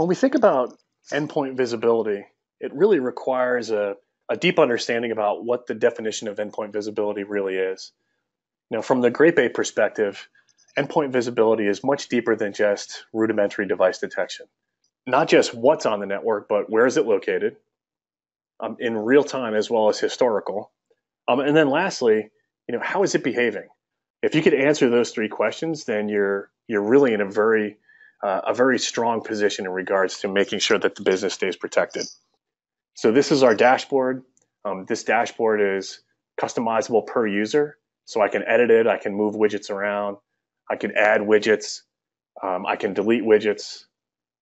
When we think about endpoint visibility, it really requires a, a deep understanding about what the definition of endpoint visibility really is. Now, from the Great Bay perspective, endpoint visibility is much deeper than just rudimentary device detection. Not just what's on the network, but where is it located um, in real time as well as historical. Um, and then lastly, you know, how is it behaving? If you could answer those three questions, then you're you're really in a very uh, a very strong position in regards to making sure that the business stays protected. So this is our dashboard. Um, this dashboard is customizable per user, so I can edit it. I can move widgets around. I can add widgets. Um, I can delete widgets.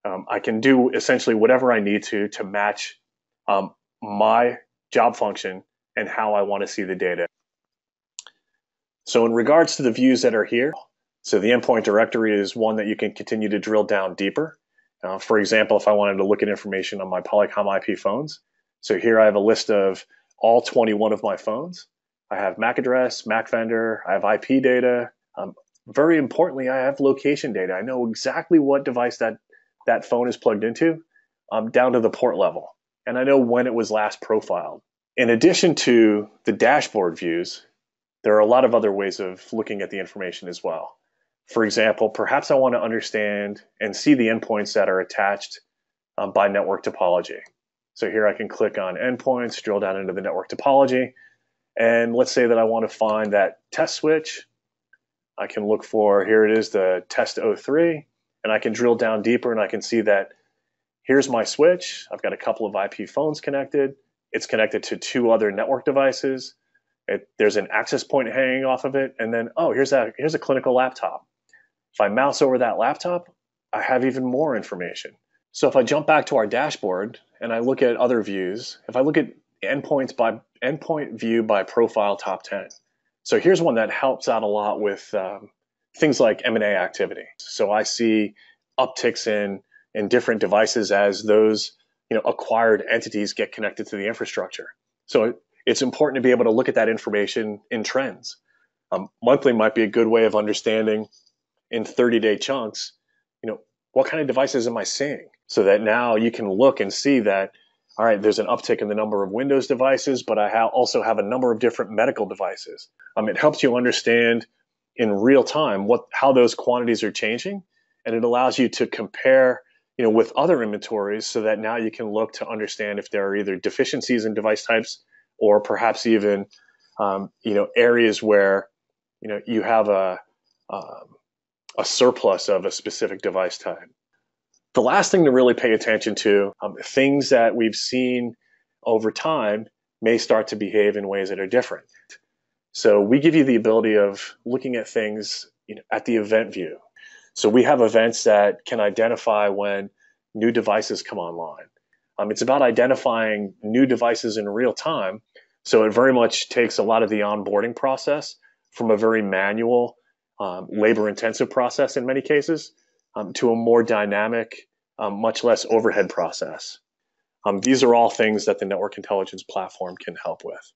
Um, I can do essentially whatever I need to to match um, my job function and how I want to see the data. So in regards to the views that are here, so the endpoint directory is one that you can continue to drill down deeper. Uh, for example, if I wanted to look at information on my Polycom IP phones, so here I have a list of all 21 of my phones. I have MAC address, MAC vendor, I have IP data. Um, very importantly, I have location data. I know exactly what device that that phone is plugged into, um, down to the port level, and I know when it was last profiled. In addition to the dashboard views, there are a lot of other ways of looking at the information as well. For example, perhaps I want to understand and see the endpoints that are attached um, by network topology. So here I can click on endpoints, drill down into the network topology, and let's say that I want to find that test switch. I can look for, here it is, the test 03, and I can drill down deeper and I can see that here's my switch. I've got a couple of IP phones connected. It's connected to two other network devices. It, there's an access point hanging off of it, and then oh, here's a here's a clinical laptop. If I mouse over that laptop, I have even more information. So if I jump back to our dashboard and I look at other views, if I look at endpoints by endpoint view by profile top 10. So here's one that helps out a lot with um, things like M&A activity. So I see upticks in in different devices as those you know acquired entities get connected to the infrastructure. So it's important to be able to look at that information in trends. Um, monthly might be a good way of understanding in 30 day chunks, you know, what kind of devices am I seeing? So that now you can look and see that, all right, there's an uptick in the number of Windows devices, but I ha- also have a number of different medical devices. Um, it helps you understand in real time what how those quantities are changing, and it allows you to compare, you know, with other inventories, so that now you can look to understand if there are either deficiencies in device types or perhaps even, um, you know, areas where, you know, you have a um, a surplus of a specific device type. The last thing to really pay attention to, um, things that we've seen over time may start to behave in ways that are different. So we give you the ability of looking at things you know, at the event view. So we have events that can identify when new devices come online. Um, it's about identifying new devices in real time. So it very much takes a lot of the onboarding process from a very manual um, labor intensive process in many cases um, to a more dynamic, um, much less overhead process. Um, these are all things that the network intelligence platform can help with.